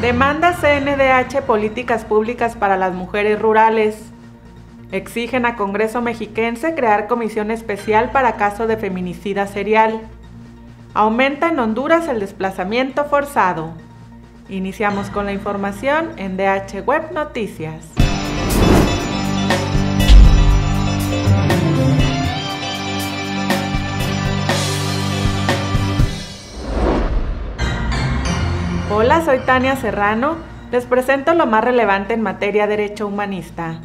Demanda CNDH políticas públicas para las mujeres rurales. Exigen a Congreso mexiquense crear comisión especial para caso de feminicida serial. Aumenta en Honduras el desplazamiento forzado. Iniciamos con la información en DH Web Noticias. Soy Tania Serrano. Les presento lo más relevante en materia de derecho humanista.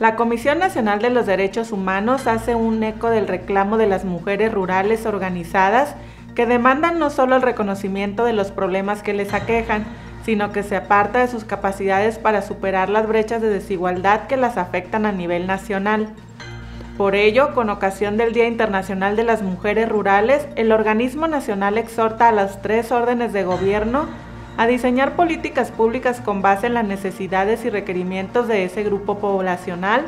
La Comisión Nacional de los Derechos Humanos hace un eco del reclamo de las mujeres rurales organizadas que demandan no solo el reconocimiento de los problemas que les aquejan, sino que se aparta de sus capacidades para superar las brechas de desigualdad que las afectan a nivel nacional. Por ello, con ocasión del Día Internacional de las Mujeres Rurales, el organismo nacional exhorta a las tres órdenes de gobierno a diseñar políticas públicas con base en las necesidades y requerimientos de ese grupo poblacional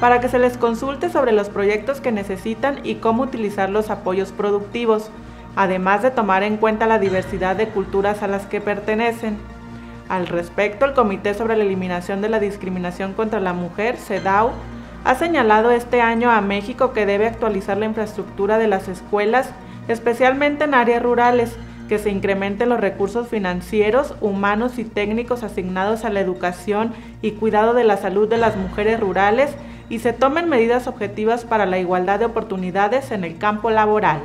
para que se les consulte sobre los proyectos que necesitan y cómo utilizar los apoyos productivos, además de tomar en cuenta la diversidad de culturas a las que pertenecen. Al respecto, el Comité sobre la Eliminación de la Discriminación contra la Mujer, CEDAW, ha señalado este año a México que debe actualizar la infraestructura de las escuelas, especialmente en áreas rurales, que se incrementen los recursos financieros, humanos y técnicos asignados a la educación y cuidado de la salud de las mujeres rurales y se tomen medidas objetivas para la igualdad de oportunidades en el campo laboral.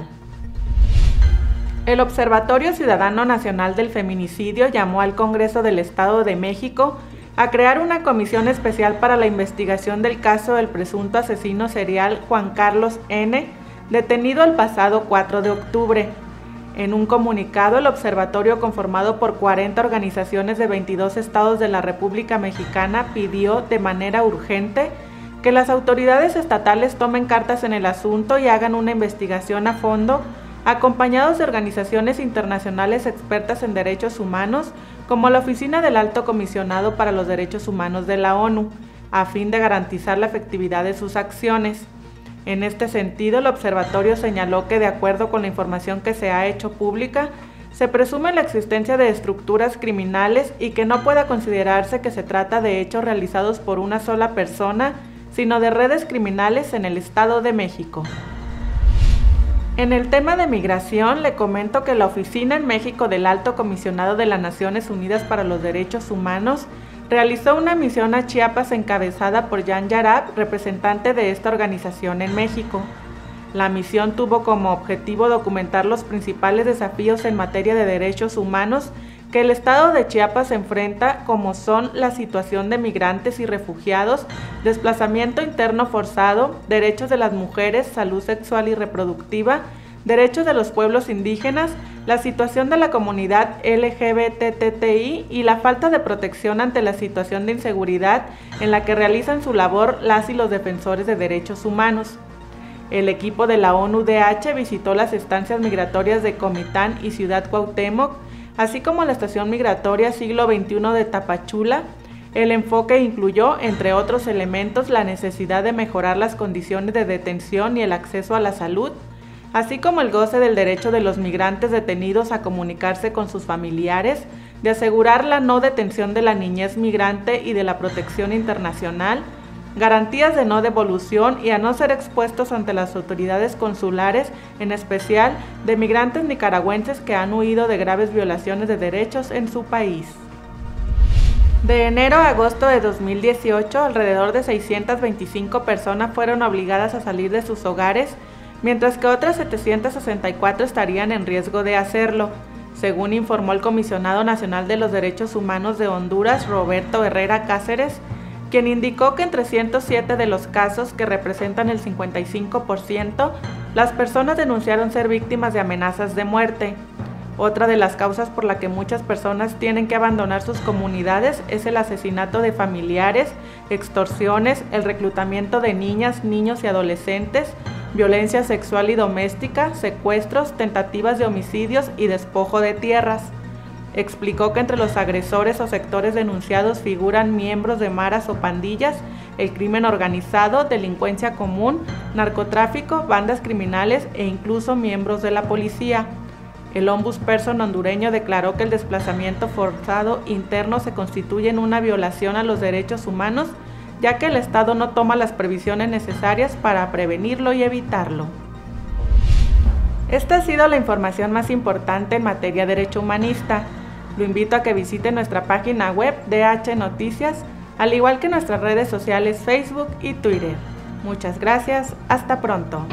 El Observatorio Ciudadano Nacional del Feminicidio llamó al Congreso del Estado de México a crear una comisión especial para la investigación del caso del presunto asesino serial Juan Carlos N., detenido el pasado 4 de octubre, en un comunicado, el observatorio conformado por 40 organizaciones de 22 estados de la República Mexicana pidió de manera urgente que las autoridades estatales tomen cartas en el asunto y hagan una investigación a fondo, acompañados de organizaciones internacionales expertas en derechos humanos, como la Oficina del Alto Comisionado para los Derechos Humanos de la ONU, a fin de garantizar la efectividad de sus acciones. En este sentido, el observatorio señaló que de acuerdo con la información que se ha hecho pública, se presume la existencia de estructuras criminales y que no pueda considerarse que se trata de hechos realizados por una sola persona, sino de redes criminales en el Estado de México. En el tema de migración, le comento que la Oficina en México del Alto Comisionado de las Naciones Unidas para los Derechos Humanos realizó una misión a Chiapas encabezada por Jan Yarab, representante de esta organización en México. La misión tuvo como objetivo documentar los principales desafíos en materia de derechos humanos que el Estado de Chiapas enfrenta, como son la situación de migrantes y refugiados, desplazamiento interno forzado, derechos de las mujeres, salud sexual y reproductiva, derechos de los pueblos indígenas, la situación de la comunidad LGBTTI y la falta de protección ante la situación de inseguridad en la que realizan su labor las y los defensores de derechos humanos. El equipo de la ONU-DH visitó las estancias migratorias de Comitán y Ciudad Cuauhtémoc, así como la estación migratoria siglo XXI de Tapachula. El enfoque incluyó, entre otros elementos, la necesidad de mejorar las condiciones de detención y el acceso a la salud, así como el goce del derecho de los migrantes detenidos a comunicarse con sus familiares, de asegurar la no detención de la niñez migrante y de la protección internacional, garantías de no devolución y a no ser expuestos ante las autoridades consulares, en especial de migrantes nicaragüenses que han huido de graves violaciones de derechos en su país. De enero a agosto de 2018, alrededor de 625 personas fueron obligadas a salir de sus hogares mientras que otras 764 estarían en riesgo de hacerlo, según informó el Comisionado Nacional de los Derechos Humanos de Honduras, Roberto Herrera Cáceres, quien indicó que en 307 de los casos, que representan el 55%, las personas denunciaron ser víctimas de amenazas de muerte. Otra de las causas por la que muchas personas tienen que abandonar sus comunidades es el asesinato de familiares, extorsiones, el reclutamiento de niñas, niños y adolescentes, violencia sexual y doméstica, secuestros, tentativas de homicidios y despojo de tierras. Explicó que entre los agresores o sectores denunciados figuran miembros de maras o pandillas, el crimen organizado, delincuencia común, narcotráfico, bandas criminales e incluso miembros de la policía. El ombudsperson hondureño declaró que el desplazamiento forzado interno se constituye en una violación a los derechos humanos, ya que el Estado no toma las previsiones necesarias para prevenirlo y evitarlo. Esta ha sido la información más importante en materia de derecho humanista. Lo invito a que visite nuestra página web DH Noticias, al igual que nuestras redes sociales Facebook y Twitter. Muchas gracias, hasta pronto.